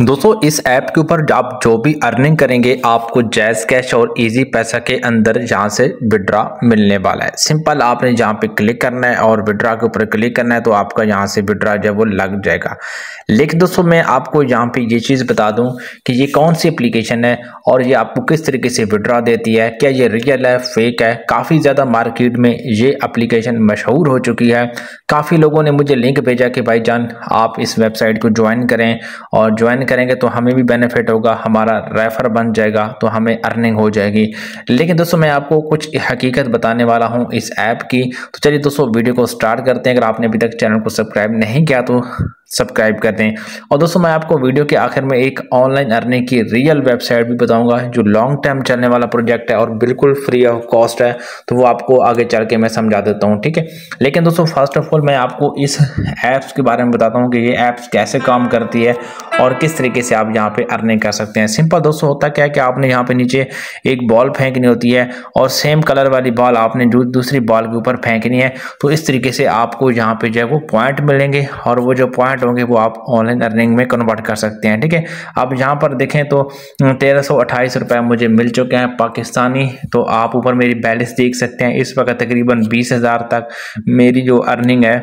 दोस्तों, इस ऐप के ऊपर आप जो भी अर्निंग करेंगे, आपको जैज कैश और इजी पैसा के अंदर यहाँ से विड्रा मिलने वाला है। सिंपल आपने जहाँ पे क्लिक करना है और विड्रा के ऊपर क्लिक करना है तो आपका यहाँ से विड्रा जो है वो लग जाएगा। लेकिन दोस्तों, मैं आपको यहाँ पे ये चीज़ बता दूँ कि ये कौन सी एप्लीकेशन है और ये आपको किस तरीके से विड्रा देती है? क्या ये रियल है फेक है? काफ़ी ज़्यादा मार्केट में ये अप्लीकेशन मशहूर हो चुकी है। काफ़ी लोगों ने मुझे लिंक भेजा कि, भाई जान, आप इस वेबसाइट को ज्वाइन करें और ज्वाइन करेंगे तो हमें भी बेनिफिट होगा, हमारा रेफर बन जाएगा तो हमें अर्निंग हो जाएगी। लेकिन दोस्तों, मैं आपको कुछ हकीकत बताने वाला हूँ इस ऐप की। तो चलिए दोस्तों वीडियो को स्टार्ट करते हैं। अगर आपने अभी तक चैनल को सब्सक्राइब नहीं किया तो सब्सक्राइब कर दें। और दोस्तों, मैं आपको वीडियो के आखिर में एक ऑनलाइन अर्निंग की रियल वेबसाइट भी बताऊँगा, जो लॉन्ग टाइम चलने वाला प्रोजेक्ट है और बिल्कुल फ्री ऑफ़ कॉस्ट है। तो वो आपको आगे चल के मैं समझा देता हूँ, ठीक है? लेकिन दोस्तों फ़र्स्ट ऑफ़ ऑल मैं आपको इस ऐप्स के बारे में बताता हूँ कि ये ऐप्स कैसे काम करती है और किस तरीके से आप यहाँ पे अर्निंग कर सकते हैं। सिंपल दोस्तों, होता क्या है कि आपने यहाँ पे नीचे एक बॉल फेंकनी होती है और सेम कलर वाली बॉल आपने दूसरी बॉल के ऊपर फेंकनी है तो इस तरीके से आपको यहाँ पे जो है वो पॉइंट मिलेंगे और वो जो पॉइंट होंगे, वो आप ऑनलाइन अर्निंग में कन्वर्ट कर सकते हैं, ठीक है? अब यहाँ पर देखें तो तेरह सौ मुझे मिल चुके हैं पाकिस्तानी तो आप ऊपर मेरी बैलेंस देख सकते हैं। इस वक्त तकरीबन बीस हज़ार तक मेरी जो अर्निंग है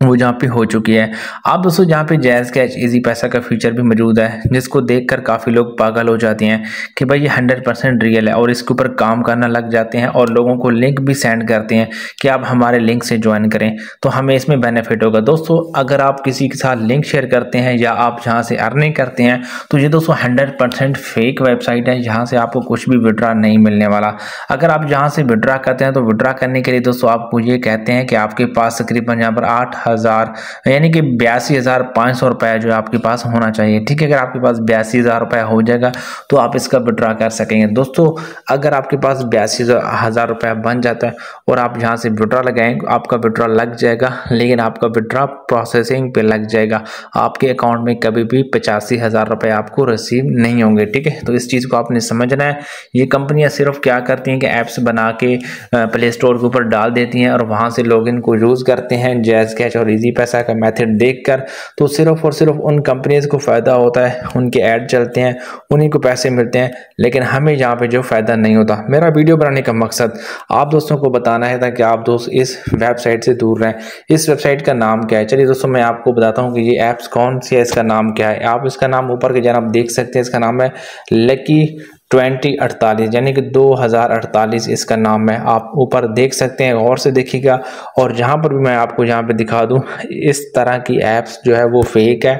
वो जहाँ पे हो चुकी है। आप दोस्तों, जहाँ पे जैज़ कैश इजी पैसा का फीचर भी मौजूद है, जिसको देखकर काफ़ी लोग पागल हो जाते हैं कि भाई ये हंड्रेड परसेंट रियल है और इसके ऊपर काम करना लग जाते हैं और लोगों को लिंक भी सेंड करते हैं कि आप हमारे लिंक से ज्वाइन करें। तो हमें इसमें बेनिफिट होगा। दोस्तों, अगर आप किसी के साथ लिंक शेयर करते हैं या आप जहाँ से अर्निंग करते हैं तो ये दोस्तों हंड्रेड फेक वेबसाइट है, जहाँ से आपको कुछ भी विड्रा नहीं मिलने वाला। अगर आप जहाँ से विड्रा करते हैं तो विड्रा करने के लिए दोस्तों आपको ये कहते हैं कि आपके पास तकरीबन यहाँ पर आठ हज़ार, यानी कि बयासी हज़ार पाँच सौ रुपये जो है आपके पास होना चाहिए, ठीक है? अगर आपके पास बयासी हज़ार रुपये हो जाएगा तो आप इसका विड्रा कर सकेंगे। दोस्तों, अगर आपके पास बयासी हज़ार रुपये बन जाता है और आप यहाँ से विड्रा लगाएँगे आपका विड्रा लग जाएगा, लेकिन आपका विड्रा प्रोसेसिंग पे लग जाएगा। आपके अकाउंट में कभी भी पचासी रुपये आपको रिसीव नहीं होंगे, ठीक है? तो इस चीज़ को आपने समझना है। ये कंपनियाँ सिर्फ़ क्या करती हैं कि ऐप्स बना के प्ले स्टोर के ऊपर डाल देती हैं और वहाँ से लोग इनको यूज़ करते हैं जैज़ कैश और ईजी पैसा का मेथड देखकर तो सिर्फ़ और सिर्फ़ उन कंपनीज़ को फ़ायदा होता है, उनके ऐड चलते हैं, उन्हीं को पैसे मिलते हैं, लेकिन हमें यहाँ पे जो फ़ायदा नहीं होता। मेरा वीडियो बनाने का मकसद आप दोस्तों को बताना है ताकि आप दोस्त इस वेबसाइट से दूर रहें। इस वेबसाइट का नाम क्या है? चलिए दोस्तों, मैं आपको बताता हूँ कि ये ऐप्स कौन सी है, इसका नाम क्या है? आप इसका नाम ऊपर के जान देख सकते हैं, इसका नाम है लकी ट्वेंटी अड़तालीस, यानी कि दो हज़ार अड़तालीस इसका नाम है आप ऊपर देख सकते हैं और से देखिएगा। और जहाँ पर भी मैं आपको यहाँ पे दिखा दूँ, इस तरह की ऐप्स जो है वो फेक है।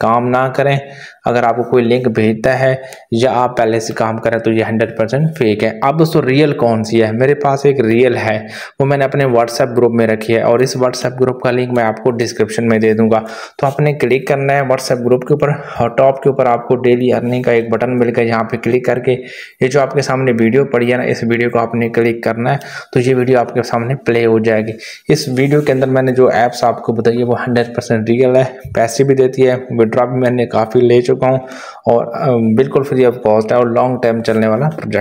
काम ना करें अगर आपको कोई लिंक भेजता है या आप पहले से काम करें तो ये हंड्रेड परसेंट फेक है। अब दोस्तों रियल कौन सी है? मेरे पास एक रियल है। वो मैंने अपने व्हाट्सएप ग्रुप में रखी है और इस व्हाट्सएप ग्रुप का लिंक मैं आपको डिस्क्रिप्शन में दे दूँगा। तो आपने क्लिक करना है व्हाट्सएप ग्रुप के ऊपर, और टॉप के ऊपर आपको डेली अर्निंग का एक बटन मिल गया यहाँ पे क्लिक करके। ये जो आपके सामने वीडियो पड़ी है ना, इस वीडियो को आपने क्लिक करना है तो ये वीडियो आपके सामने प्ले हो जाएगी। इस वीडियो के अंदर मैंने जो ऐप्स आपको बताई है, वो हंड्रेड रियल है, पैसे भी देती है विड्रॉ भी मैंने काफ़ी ले हूँ और बिल्कुल फ्री ऑफ़ कॉस्ट है और लॉन्ग टाइम चलने वाला प्रोजेक्ट